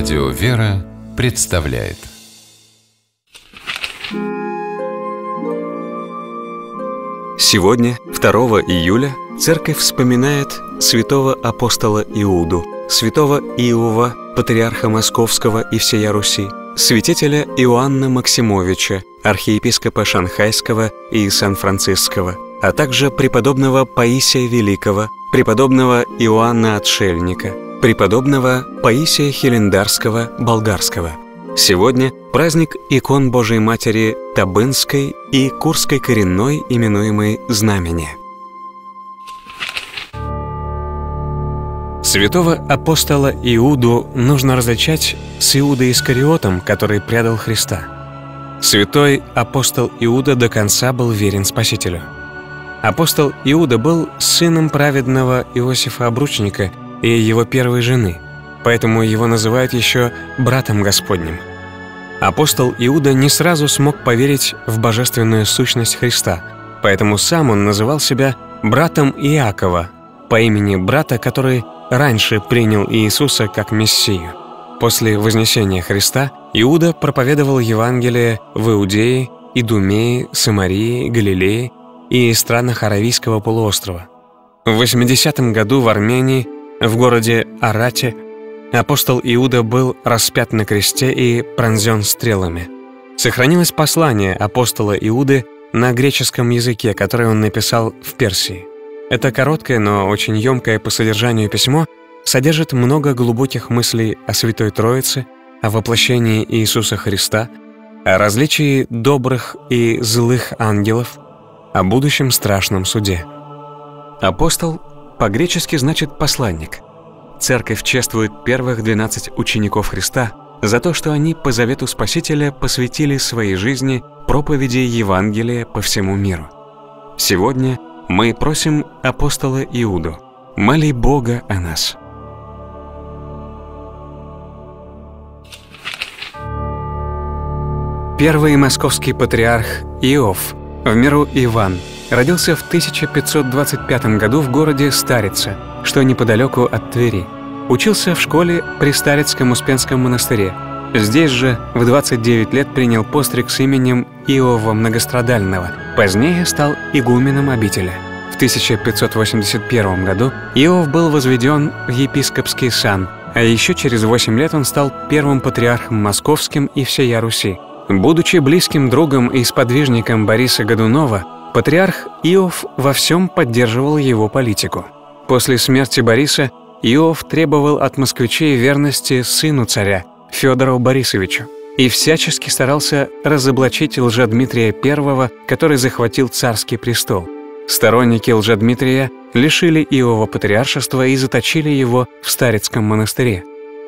Радио «Вера» представляет. Сегодня, 2 июля, Церковь вспоминает святого апостола Иуду, святого Иова, патриарха Московского и всея Руси, святителя Иоанна Максимовича, архиепископа Шанхайского и Сан-Франциского, а также преподобного Паисия Великого, преподобного Иоанна Отшельника, преподобного Паисия Хелендарского Болгарского. Сегодня праздник икон Божией Матери Табынской и Курской коренной, именуемой Знамение. Святого апостола Иуду нужно различать с Иудой Искариотом, который предал Христа. Святой апостол Иуда до конца был верен Спасителю. Апостол Иуда был сыном праведного Иосифа Обручника и его первой жены, поэтому его называют еще братом Господним. Апостол Иуда не сразу смог поверить в божественную сущность Христа, поэтому сам он называл себя братом Иакова по имени брата, который раньше принял Иисуса как Мессию. После вознесения Христа Иуда проповедовал Евангелие в Иудее, Идумее, Самарии, Галилее и странах Аравийского полуострова. В 80 году в Армении, в городе Арате, апостол Иуда был распят на кресте и пронзен стрелами. Сохранилось послание апостола Иуды на греческом языке, которое он написал в Персии. Это короткое, но очень емкое по содержанию письмо содержит много глубоких мыслей о Святой Троице, о воплощении Иисуса Христа, о различии добрых и злых ангелов, о будущем страшном суде. Апостол по-гречески значит «посланник». Церковь чествует первых 12 учеников Христа за то, что они по завету Спасителя посвятили своей жизни проповеди Евангелия по всему миру. Сегодня – мы просим апостола Иуду, моли Бога о нас. Первый московский патриарх Иов, в миру Иван, родился в 1525 году в городе Старица, что неподалеку от Твери. Учился в школе при Старицком Успенском монастыре. Здесь же в 29 лет принял постриг с именем Иова Многострадального, позднее стал игуменом обители. В 1581 году Иов был возведен в епископский сан, а еще через 8 лет он стал первым патриархом московским и всея Руси. Будучи близким другом и сподвижником Бориса Годунова, патриарх Иов во всем поддерживал его политику. После смерти Бориса Иов требовал от москвичей верности сыну царя, Федору Борисовичу и всячески старался разоблачить Лжедмитрия I, который захватил царский престол. Сторонники Лжедмитрия лишили Иова патриаршества и заточили его в Старицком монастыре.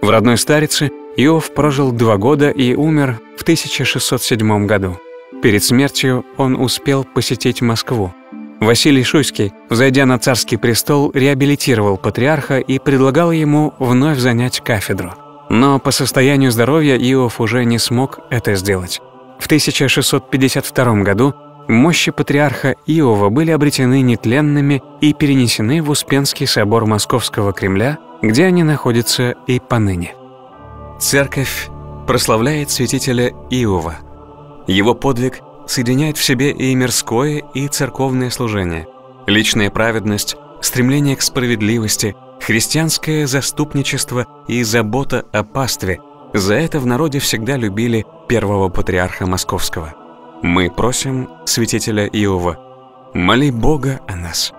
В родной Старице Иов прожил два года и умер в 1607 году. Перед смертью он успел посетить Москву. Василий Шуйский, взойдя на царский престол, реабилитировал патриарха и предлагал ему вновь занять кафедру – но по состоянию здоровья Иов уже не смог это сделать. В 1652 году мощи патриарха Иова были обретены нетленными и перенесены в Успенский собор Московского Кремля, где они находятся и поныне. Церковь прославляет святителя Иова. Его подвиг соединяет в себе и мирское, и церковное служение, личная праведность, стремление к справедливости – христианское заступничество и забота о пастве. За это в народе всегда любили первого патриарха Московского. Мы просим святителя Иова, моли Бога о нас.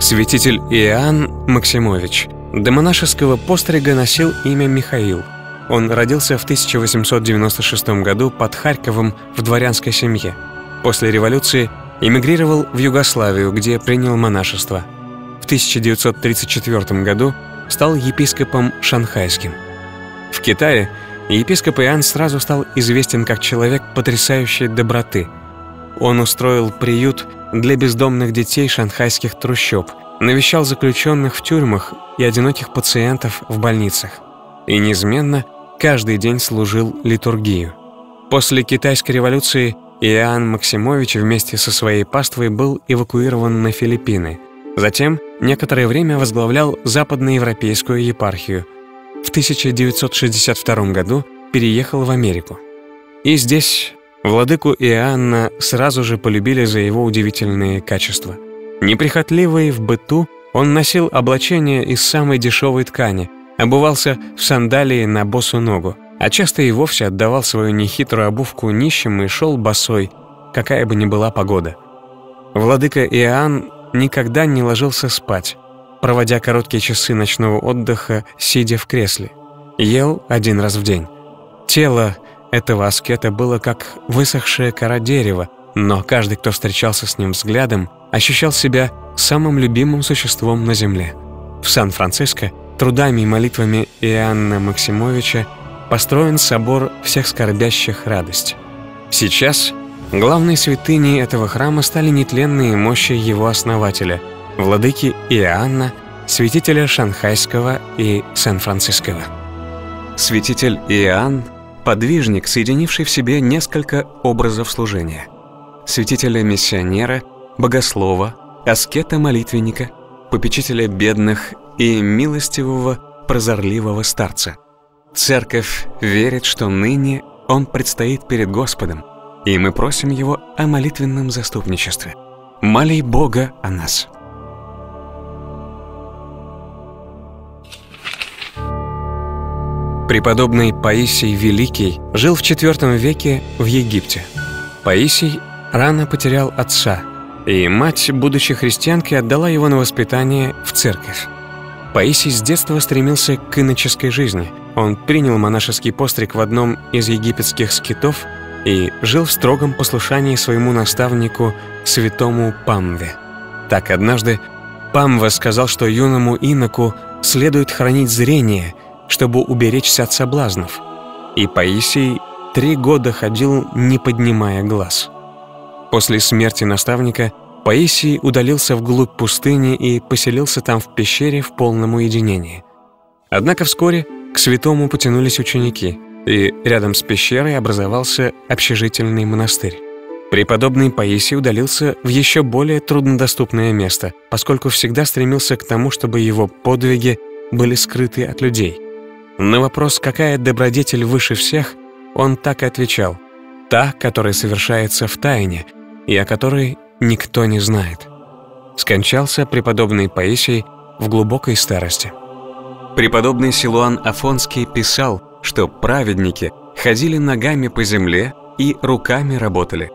Святитель Иоанн Максимович до монашеского пострига носил имя Михаил. Он родился в 1896 году под Харьковом в дворянской семье. После революции эмигрировал в Югославию, где принял монашество. В 1934 году стал епископом шанхайским. В Китае епископ Иоанн сразу стал известен как человек потрясающей доброты. Он устроил приют для бездомных детей шанхайских трущоб, навещал заключенных в тюрьмах и одиноких пациентов в больницах. И неизменно каждый день служил литургию. После китайской революции Иоанн Максимович вместе со своей паствой был эвакуирован на Филиппины. Затем некоторое время возглавлял западноевропейскую епархию. В 1962 году переехал в Америку. И здесь владыку Иоанна сразу же полюбили за его удивительные качества. Неприхотливый в быту, он носил облачение из самой дешевой ткани, обувался в сандалии на босу ногу, а часто и вовсе отдавал свою нехитрую обувку нищим и шел босой, какая бы ни была погода. Владыка Иоанн никогда не ложился спать, проводя короткие часы ночного отдыха, сидя в кресле. Ел один раз в день. Тело этого аскета было как высохшая кора дерева, но каждый, кто встречался с ним взглядом, ощущал себя самым любимым существом на земле. В Сан-Франциско трудами и молитвами Иоанна Максимовича построен собор всех скорбящих радость. Сейчас главной святыней этого храма стали нетленные мощи его основателя, владыки Иоанна, святителя Шанхайского и Сан-Франциского. Святитель Иоанн – подвижник, соединивший в себе несколько образов служения. Святителя-миссионера, богослова, аскета-молитвенника, попечителя бедных и милостивого, прозорливого старца. Церковь верит, что ныне он предстоит перед Господом, и мы просим его о молитвенном заступничестве. Молей Бога о нас. Преподобный Паисий Великий жил в IV веке в Египте. Паисий рано потерял отца, и мать, будучи христианкой, отдала его на воспитание в церковь. Паисий с детства стремился к иноческой жизни. Он принял монашеский постриг в одном из египетских скитов и жил в строгом послушании своему наставнику, святому Памве. Так однажды Памва сказал, что юному иноку следует хранить зрение – чтобы уберечься от соблазнов. И Паисий три года ходил, не поднимая глаз. После смерти наставника Паисий удалился вглубь пустыни и поселился там в пещере в полном уединении. Однако вскоре к святому потянулись ученики, и рядом с пещерой образовался общежительный монастырь. Преподобный Паисий удалился в еще более труднодоступное место, поскольку всегда стремился к тому, чтобы его подвиги были скрыты от людей – на вопрос, какая добродетель выше всех, он так и отвечал «Та, которая совершается в тайне и о которой никто не знает». Скончался преподобный Паисий в глубокой старости. Преподобный Силуан Афонский писал, что праведники ходили ногами по земле и руками работали.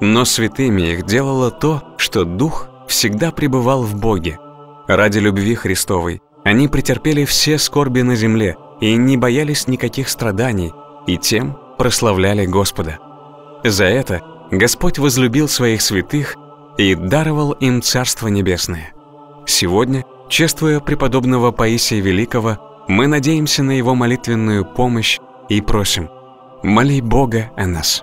Но святыми их делало то, что Дух всегда пребывал в Боге. Ради любви Христовой они претерпели все скорби на земле – и не боялись никаких страданий, и тем прославляли Господа. За это Господь возлюбил своих святых и даровал им Царство Небесное. Сегодня, чествуя преподобного Паисия Великого, мы надеемся на его молитвенную помощь и просим «Моли Бога о нас».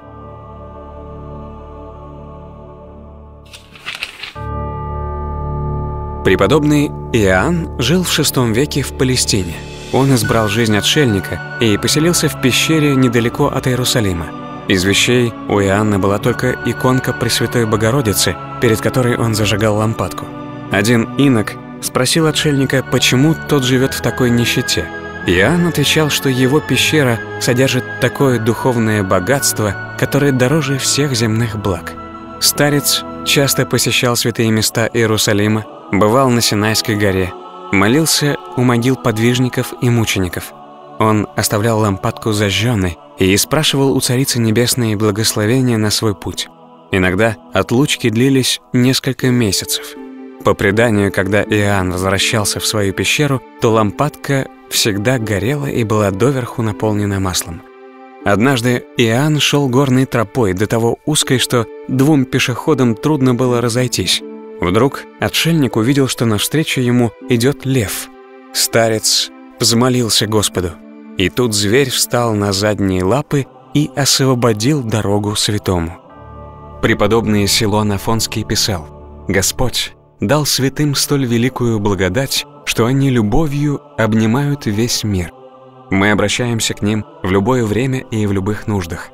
Преподобный Иоанн жил в VI веке в Палестине – он избрал жизнь отшельника и поселился в пещере недалеко от Иерусалима. Из вещей у Иоанна была только иконка Пресвятой Богородицы, перед которой он зажигал лампадку. Один инок спросил отшельника, почему тот живет в такой нищете. Иоанн отвечал, что его пещера содержит такое духовное богатство, которое дороже всех земных благ. Старец часто посещал святые места Иерусалима, бывал на Синайской горе, молился у могил подвижников и мучеников. Он оставлял лампадку зажженной и спрашивал у Царицы Небесной благословения на свой путь. Иногда отлучки длились несколько месяцев. По преданию, когда Иоанн возвращался в свою пещеру, то лампадка всегда горела и была доверху наполнена маслом. Однажды Иоанн шел горной тропой до того узкой, что двум пешеходам трудно было разойтись. Вдруг отшельник увидел, что навстречу ему идет лев. Старец взмолился Господу, и тут зверь встал на задние лапы и освободил дорогу святому. Преподобный Силон Афонский писал, «Господь дал святым столь великую благодать, что они любовью обнимают весь мир. Мы обращаемся к ним в любое время и в любых нуждах.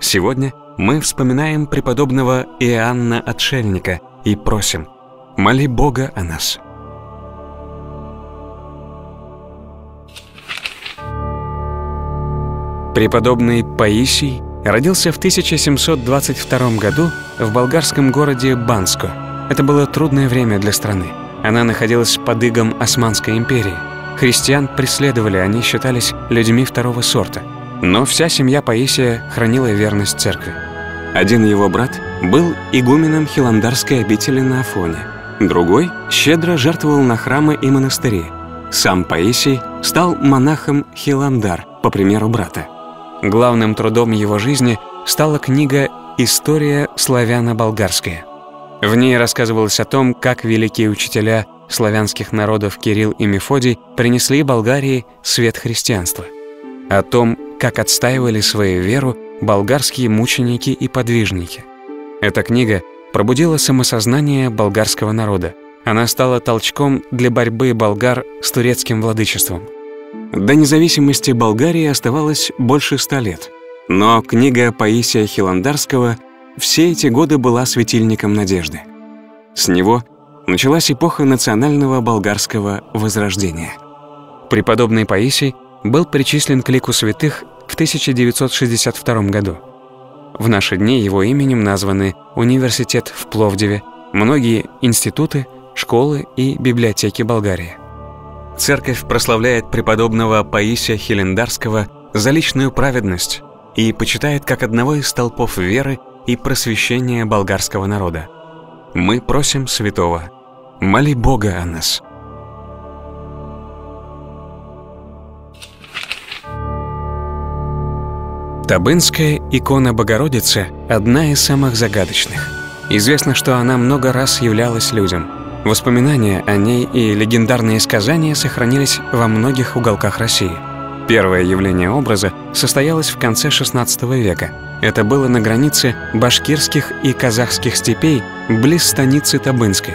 Сегодня мы вспоминаем преподобного Иоанна Отшельника, и просим, моли Бога о нас. Преподобный Паисий родился в 1722 году в болгарском городе Банско. Это было трудное время для страны. Она находилась под игом Османской империи. Христиан преследовали, они считались людьми второго сорта. Но вся семья Паисия хранила верность церкви. Один его брат был игуменом Хиландарской обители на Афоне. Другой щедро жертвовал на храмы и монастыри. Сам Паисий стал монахом Хиландар, по примеру брата. Главным трудом его жизни стала книга «История славяно-болгарская». В ней рассказывалось о том, как великие учителя славянских народов Кирилл и Мефодий принесли Болгарии свет христианства. О том, как отстаивали свою веру болгарские мученики и подвижники. Эта книга пробудила самосознание болгарского народа. Она стала толчком для борьбы болгар с турецким владычеством. До независимости Болгарии оставалось больше ста лет. Но книга Паисия Хиландарского все эти годы была светильником надежды. С него началась эпоха национального болгарского возрождения. Преподобный Паисий был причислен к лику святых в 1962 году. В наши дни его именем названы университет в Пловдиве, многие институты, школы и библиотеки Болгарии. Церковь прославляет преподобного Паисия Хелендарского за личную праведность и почитает как одного из столпов веры и просвещения болгарского народа. Мы просим святого, моли Бога о нас. Табынская икона Богородицы – одна из самых загадочных. Известно, что она много раз являлась людям. Воспоминания о ней и легендарные сказания сохранились во многих уголках России. Первое явление образа состоялось в конце XVI века. Это было на границе башкирских и казахских степей близ станицы Табынской.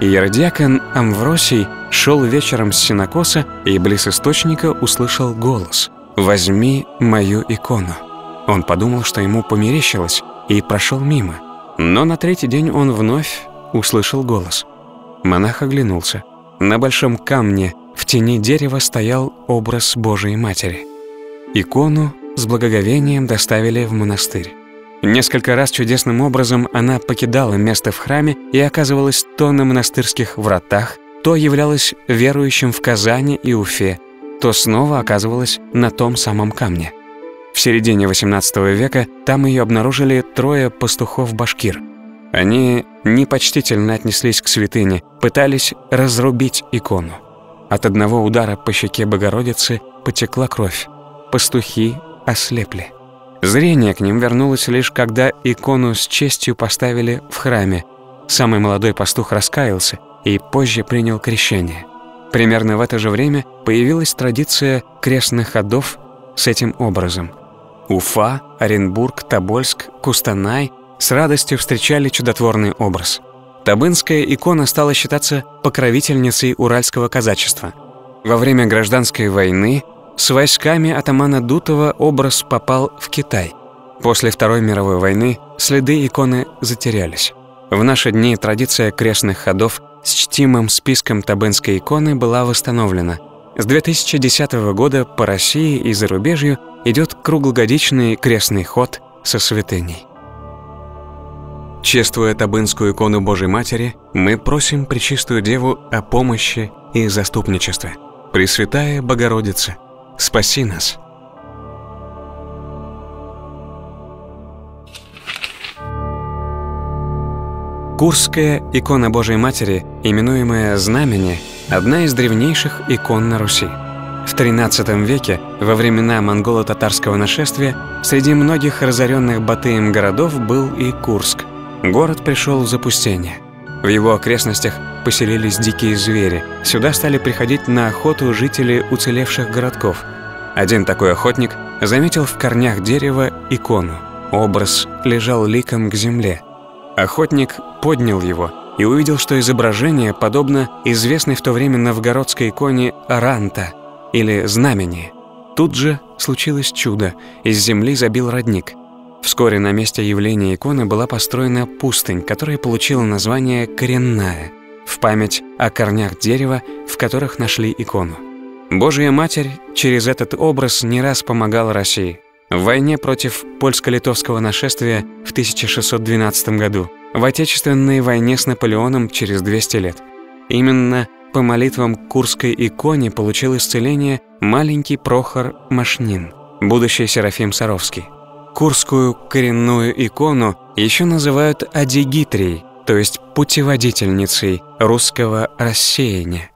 Иеродиакон Амвросий шел вечером с синокоса и близ источника услышал голос – «Возьми мою икону». Он подумал, что ему померещилось, и прошел мимо. Но на третий день он вновь услышал голос. Монах оглянулся. На большом камне в тени дерева стоял образ Божией Матери. Икону с благоговением доставили в монастырь. Несколько раз чудесным образом она покидала место в храме и оказывалась то на монастырских вратах, то являлась верующим в Казани и Уфе, то снова оказывалась на том самом камне. В середине XVIII века там ее обнаружили трое пастухов-башкир. Они непочтительно отнеслись к святыне, пытались разрубить икону. От одного удара по щеке Богородицы потекла кровь. Пастухи ослепли. Зрение к ним вернулось лишь когда икону с честью поставили в храме. Самый молодой пастух раскаялся и позже принял крещение – Примерно в это же время появилась традиция крестных ходов с этим образом. Уфа, Оренбург, Тобольск, Кустанай с радостью встречали чудотворный образ. Табынская икона стала считаться покровительницей уральского казачества. Во время гражданской войны с войсками атамана Дутова образ попал в Китай. После Второй мировой войны следы иконы затерялись. В наши дни традиция крестных ходов с чтимым списком табынской иконы была восстановлена. С 2010 года по России и зарубежью идет круглогодичный крестный ход со святыней. Чествуя табынскую икону Божьей Матери, мы просим Пречистую Деву о помощи и заступничестве. Пресвятая Богородица, спаси нас! Курская икона Божией Матери, именуемая Знамени, одна из древнейших икон на Руси. В XIII веке, во времена монголо-татарского нашествия, среди многих разоренных Батыем городов был и Курск. Город пришел в запустение. В его окрестностях поселились дикие звери. Сюда стали приходить на охоту жители уцелевших городков. Один такой охотник заметил в корнях дерева икону. Образ лежал ликом к земле – Охотник поднял его и увидел, что изображение подобно известной в то время новгородской иконе Аранта или Знамени. Тут же случилось чудо, из земли забил родник. Вскоре на месте явления иконы была построена пустынь, которая получила название «Коренная» в память о корнях дерева, в которых нашли икону. Божья Матерь через этот образ не раз помогала России – в войне против польско-литовского нашествия в 1612 году, в Отечественной войне с Наполеоном через 200 лет. Именно по молитвам Курской иконе получил исцеление маленький Прохор Машнин, будущий Серафим Саровский. Курскую коренную икону еще называют Адигитрией, то есть путеводительницей русского рассеяния.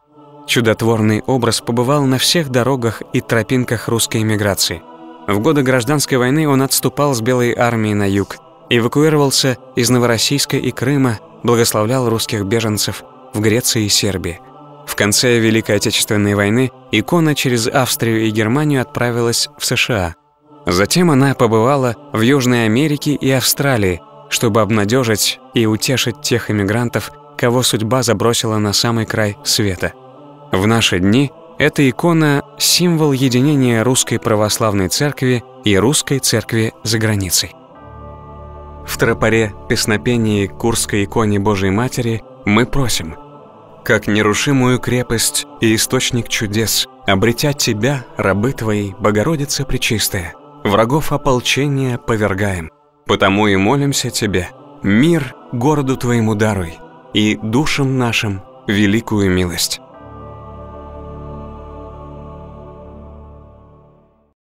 Чудотворный образ побывал на всех дорогах и тропинках русской эмиграции. В годы гражданской войны он отступал с Белой армией на юг, эвакуировался из Новороссийска и Крыма, благословлял русских беженцев в Греции и Сербии. В конце Великой Отечественной войны икона через Австрию и Германию отправилась в США. Затем она побывала в Южной Америке и Австралии, чтобы обнадежить и утешить тех эмигрантов, кого судьба забросила на самый край света. В наши дни эта икона – символ единения Русской Православной Церкви и Русской Церкви за границей. В тропоре песнопении Курской иконе Божией Матери мы просим «Как нерушимую крепость и источник чудес, обретя Тебя, рабы Твои, Богородица Пречистая, врагов ополчения повергаем, потому и молимся Тебе, мир городу Твоему даруй и душам нашим великую милость».